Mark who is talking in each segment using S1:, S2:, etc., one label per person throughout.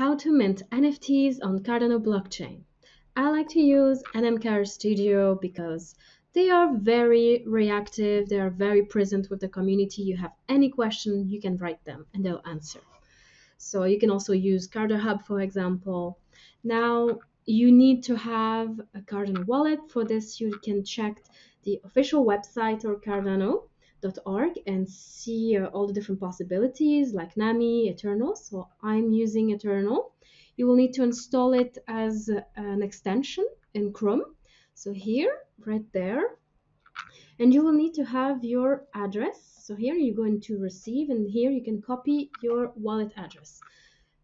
S1: how to mint NFTs on Cardano blockchain. I like to use NMKR Studio because they are very reactive, they are very present with the community. You have any question, you can write them and they'll answer. So you can also use Cardo Hub, for example. Now you need to have a Cardano wallet. For this, you can check the official website or Cardano and see uh, all the different possibilities like Nami, Eternl. So I'm using Eternl. You will need to install it as an extension in Chrome. So here, right there. And you will need to have your address. So here you're going to receive and here you can copy your wallet address.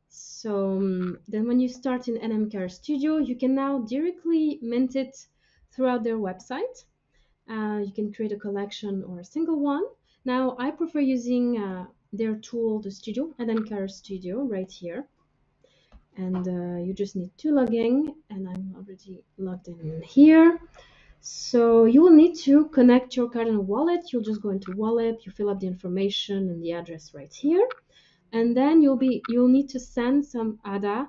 S1: So um, then when you start in NMKR Studio, you can now directly mint it throughout their website. Uh, you can create a collection or a single one. Now, I prefer using uh, their tool, the Studio, NMKR Studio, right here. And uh, you just need to log in, and I'm already logged in here. So you will need to connect your Cardano wallet. You'll just go into wallet, you fill up the information and the address right here. And then you'll be you'll need to send some ADA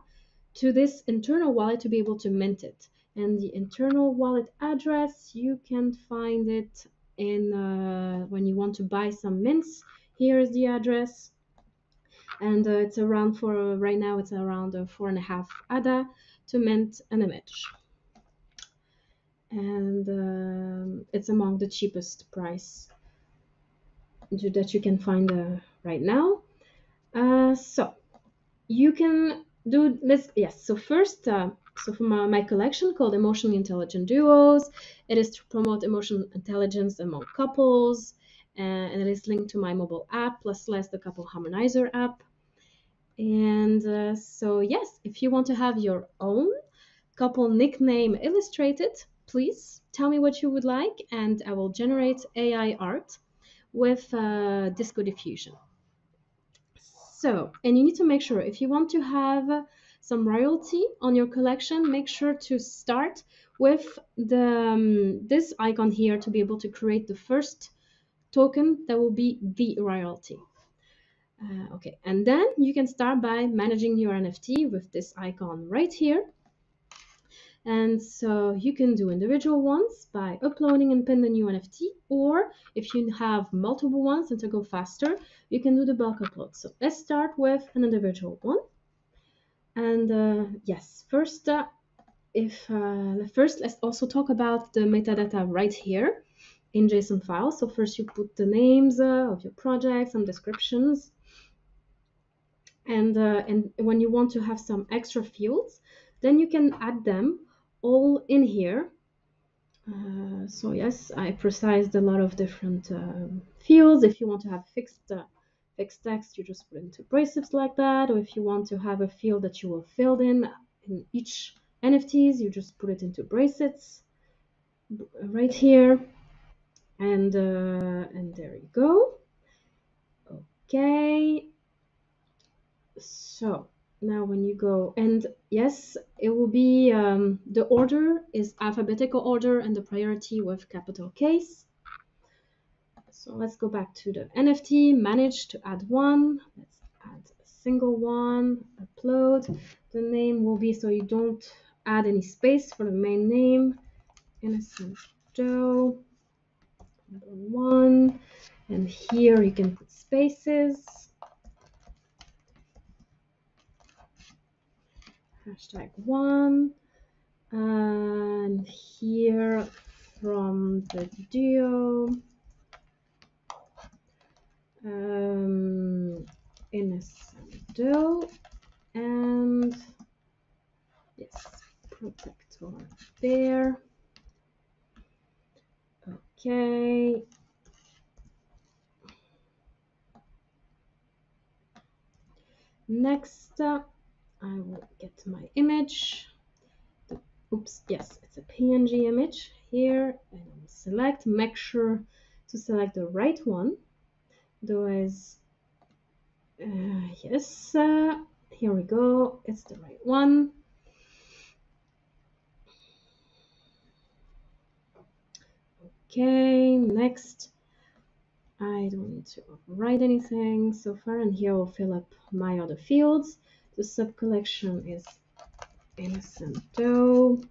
S1: to this internal wallet to be able to mint it and the internal wallet address you can find it in uh, when you want to buy some mints here is the address. And uh, it's around for uh, right now it's around uh, four and a half ADA to mint an image and um, it's among the cheapest price that you can find uh, right now. Uh, so you can this yes so first so from my, my collection called Emotionally Intelligent Duos, it is to promote emotional intelligence among couples, uh, and it is linked to my mobile app, plus less the couple harmonizer app. And uh, so yes, if you want to have your own couple nickname illustrated, please tell me what you would like, and I will generate AI art with uh, Disco Diffusion. So, and you need to make sure if you want to have some royalty on your collection, make sure to start with the um, this icon here to be able to create the first token that will be the royalty. Uh, okay, and then you can start by managing your NFT with this icon right here. And so you can do individual ones by uploading and pin the new NFT, or if you have multiple ones and to go faster, you can do the bulk upload. So let's start with an individual one. And uh, yes, first, uh, if uh, first, let's also talk about the metadata right here in JSON file. So first, you put the names uh, of your project, some descriptions, and uh, and when you want to have some extra fields, then you can add them all in here. Uh, so yes, I precised a lot of different um, fields. If you want to have fixed fixed text, you just put into bracelets like that. Or if you want to have a field that you will fill in in each NFTs, you just put it into braces right here. And, uh, and there you go. Okay. So now when you go, and yes, it will be, um, the order is alphabetical order and the priority with capital case. So let's go back to the NFT, manage to add one. Let's add a single one, upload. The name will be so you don't add any space for the main name. Innocent Joe, one. And here you can put spaces. Hashtag one. And here from the duo um, innocent and yes protector there okay. Next uh, I will get my image. The, oops yes it's a png image here and select make sure to select the right one. Otherwise uh, yes uh, here we go it's the right one. Okay next I don't need to write anything so far and here I'll fill up my other fields. The sub collection is innocent doe.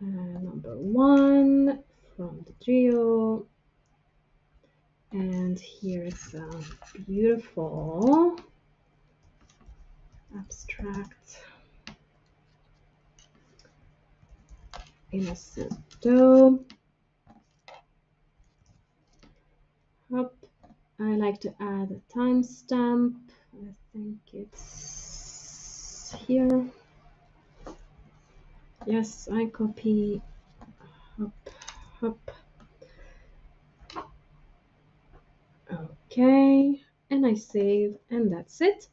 S1: Uh, number one from the trio. And here's a beautiful abstract. Innocent doe. Up I like to add a timestamp. I think it's here. Yes I copy. Up up okay and I save and that's it.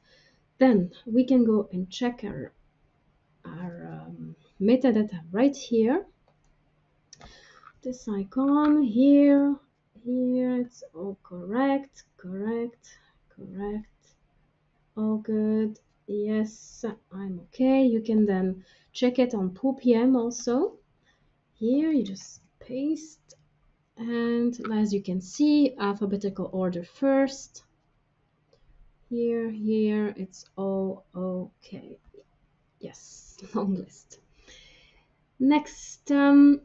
S1: Then we can go and check our our um, metadata right here. This icon here here it's all correct correct correct all good yes I'm okay. You can then check it on pool.pm also. Here you just paste. And as you can see alphabetical order first. Here here it's all okay. Yes long list. Next um,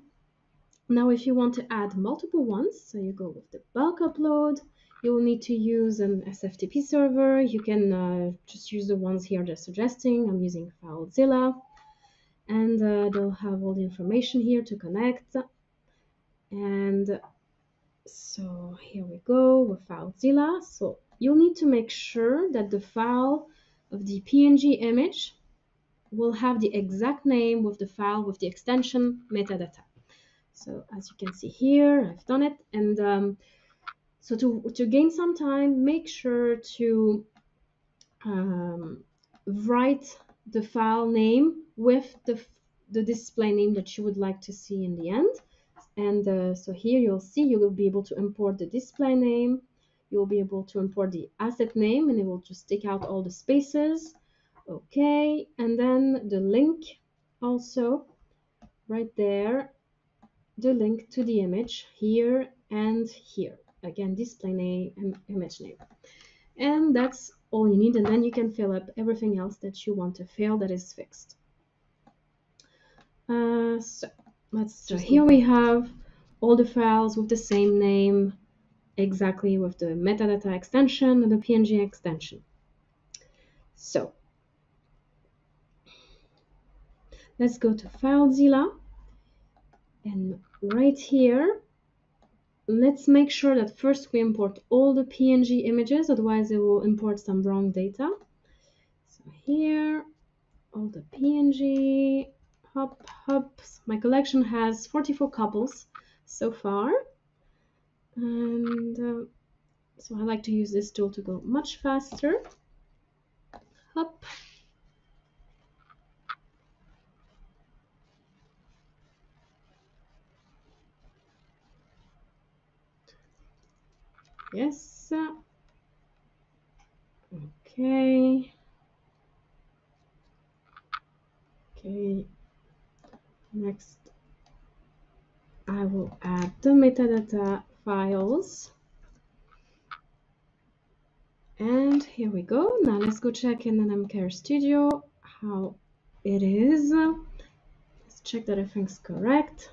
S1: now if you want to add multiple ones so you go with the bulk upload you will need to use an SFTP server. You can uh, just use the ones here they're suggesting. I'm using FileZilla. And uh, they'll have all the information here to connect. And so here we go with FileZilla. So you'll need to make sure that the file of the PNG image will have the exact name with the file with the extension metadata. So as you can see here I've done it. And um, so to, to gain some time make sure to um, write the file name with the, the display name that you would like to see in the end. And uh, so here you'll see you will be able to import the display name. You'll be able to import the asset name and it will just take out all the spaces. Okay and then the link also right there. The link to the image here and here again display name and image name. And that's all you need and then you can fill up everything else that you want to fill that is fixed. Uh, so let's so here we have all the files with the same name exactly with the metadata extension and the png extension. So let's go to filezilla and right here let's make sure that first we import all the png images otherwise it will import some wrong data. So here all the png hop hop. My collection has 44 couples so far. And uh, so I like to use this tool to go much faster. Hop yes. Okay. Okay. Next I will add the metadata files. And here we go. Now let's go check in NMKR Studio how it is. Let's check that everything's correct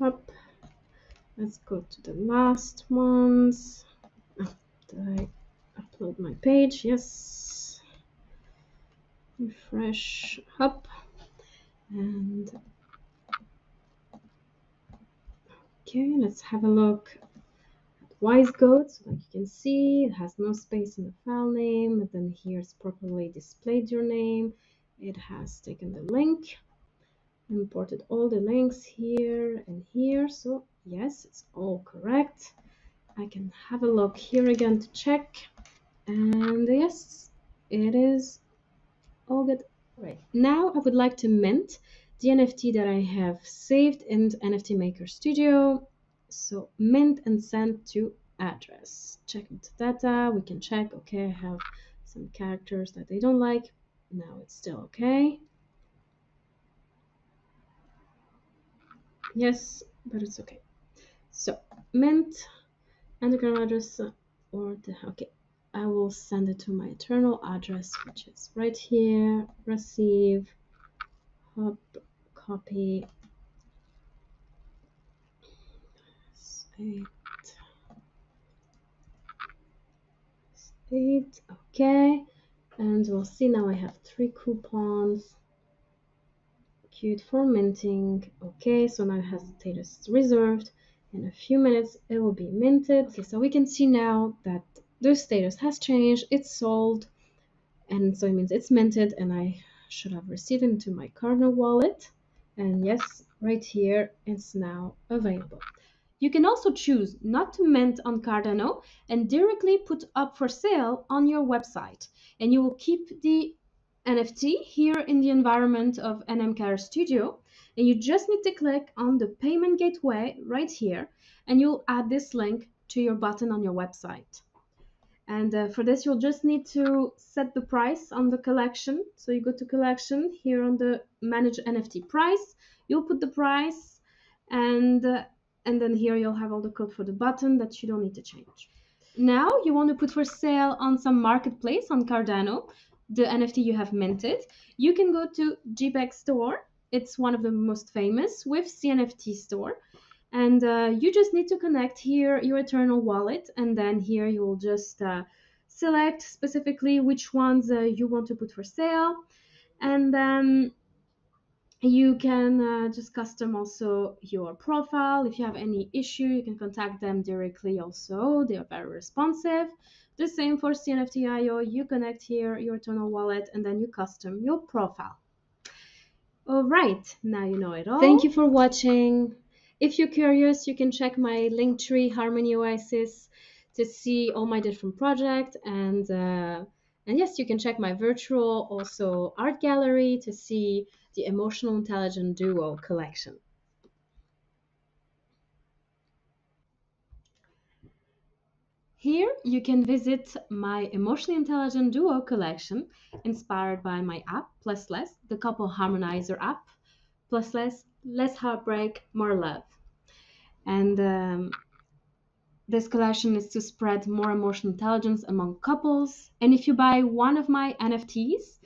S1: up let's go to the last ones. Did I upload my page yes. Refresh up. And okay let's have a look at WiseGoat so like you can see it has no space in the file name and then here's properly displayed your name. It has taken the link imported all the links here and here. So yes it's all correct. I can have a look here again to check. And yes it is all good. Right now I would like to mint the NFT that I have saved in NFT Maker Studio. So mint and send to address. Check into data. we can check okay I have some characters that they don't like. Now it's still okay. Yes but it's okay so mint Cardano address or the okay. I will send it to my eternl address, which is right here. Receive, hop, copy, state, state. Okay, and we'll see now. I have three coupons queued for minting. Okay, so now it has status reserved. In a few minutes, it will be minted. Okay, so we can see now that the status has changed. It's sold, and so it means it's minted, and I should have received it into my Cardano wallet. And yes, right here, it's now available. You can also choose not to mint on Cardano and directly put up for sale on your website. And you will keep the NFT here in the environment of NMKR Studio. And you just need to click on the payment gateway right here, and you'll add this link to your button on your website. And uh, for this, you'll just need to set the price on the collection. So you go to collection here on the manage NFT price. You'll put the price and uh, and then here you'll have all the code for the button that you don't need to change. Now you want to put for sale on some marketplace on Cardano the NFT you have minted. You can go to JPEG Store. It's one of the most famous with CNFT Store. And uh, you just need to connect here your Eternl wallet, and then here you will just uh, select specifically which ones uh, you want to put for sale, and then you can uh, just custom also your profile. If you have any issue, you can contact them directly. Also, they are very responsive. The same for CNFT.io. You connect here your Eternl wallet, and then you custom your profile. All right, now you know it all. Thank you for watching. If you're curious, you can check my Linktree Harmonie Oasis to see all my different projects and uh, and yes, you can check my virtual also art gallery to see the Emotional Intelligent Duo collection. Here you can visit my Emotionally Intelligent Duo collection inspired by my app, Plus Less, the couple harmonizer app, Plus Less, Less Heartbreak, More Love. And um, this collection is to spread more emotional intelligence among couples. And if you buy one of my NFTs,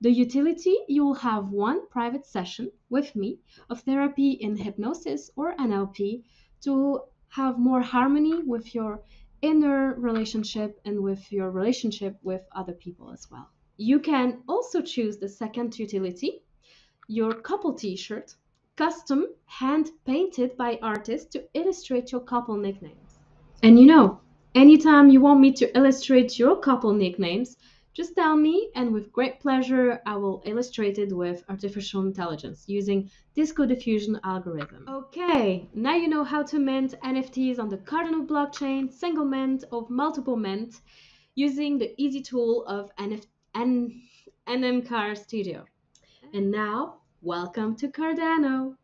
S1: the utility, you will have one private session with me of therapy in hypnosis or NLP to have more harmony with your inner relationship and with your relationship with other people as well. You can also choose the second utility, your couple t shirt, custom hand painted by artists to illustrate your couple nicknames. And you know, anytime you want me to illustrate your couple nicknames, just tell me, and with great pleasure, I will illustrate it with artificial intelligence using Disco Diffusion algorithm. Okay, now you know how to mint NFTs on the Cardano blockchain, single mint or multiple mint, using the easy tool of NF N NMKR Studio. And now, welcome to Cardano.